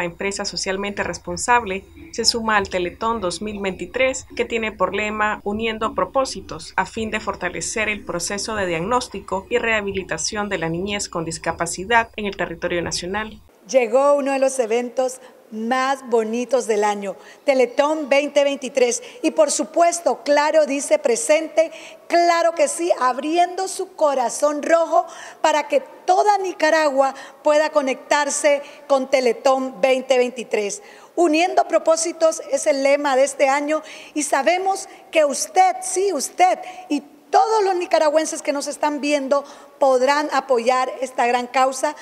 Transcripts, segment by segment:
empresa socialmente responsable, se suma al Teletón 2023 que tiene por lema Uniendo propósitos a fin de fortalecer el proceso de diagnóstico y rehabilitación de la niñez con discapacidad en el territorio nacional. Llegó uno de los eventos más bonitos del año, Teletón 2023. Y por supuesto, claro, dice presente, claro que sí, abriendo su corazón rojo para que toda Nicaragua pueda conectarse con Teletón 2023. Uniendo propósitos es el lema de este año y sabemos que usted, sí, usted y todos los nicaragüenses que nos están viendo podrán apoyar esta gran causa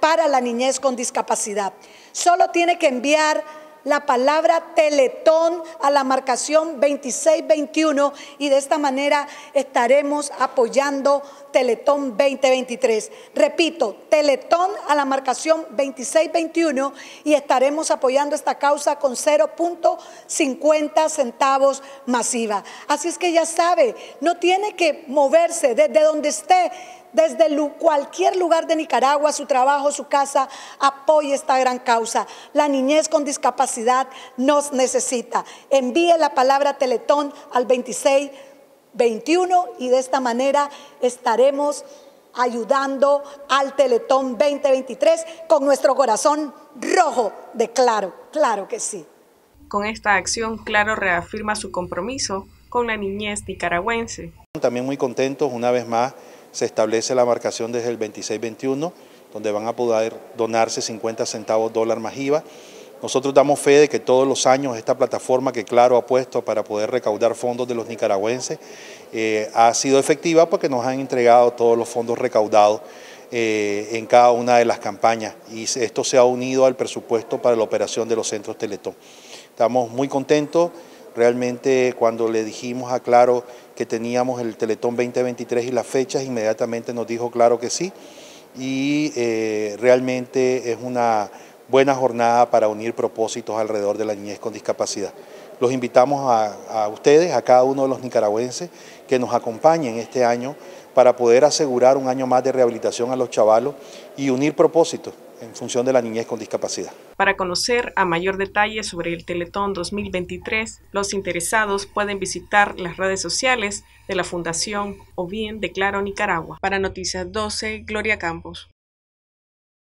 para la niñez con discapacidad. Solo tiene que enviar la palabra Teletón a la marcación 2621 y de esta manera estaremos apoyando Teletón 2023. Repito, Teletón a la marcación 2621 y estaremos apoyando esta causa con 0.50 centavos masiva. Así es que ya sabe, no tiene que moverse desde donde esté desde cualquier lugar de Nicaragua, su trabajo, su casa, apoye esta gran causa. La niñez con discapacidad nos necesita. Envíe la palabra Teletón al 2621 y de esta manera estaremos ayudando al Teletón 2023 con nuestro corazón rojo de claro, claro que sí. Con esta acción, Claro reafirma su compromiso con la niñez nicaragüense. También muy contentos una vez más se establece la marcación desde el 26-21, donde van a poder donarse 50 centavos dólar más IVA. Nosotros damos fe de que todos los años esta plataforma que Claro ha puesto para poder recaudar fondos de los nicaragüenses eh, ha sido efectiva porque nos han entregado todos los fondos recaudados eh, en cada una de las campañas y esto se ha unido al presupuesto para la operación de los centros Teletón. Estamos muy contentos. Realmente cuando le dijimos a Claro que teníamos el Teletón 2023 y las fechas, inmediatamente nos dijo claro que sí. Y eh, realmente es una buena jornada para unir propósitos alrededor de la niñez con discapacidad. Los invitamos a, a ustedes, a cada uno de los nicaragüenses, que nos acompañen este año para poder asegurar un año más de rehabilitación a los chavalos y unir propósitos en función de la niñez con discapacidad. Para conocer a mayor detalle sobre el Teletón 2023, los interesados pueden visitar las redes sociales de la Fundación o bien de Claro Nicaragua. Para Noticias 12, Gloria Campos.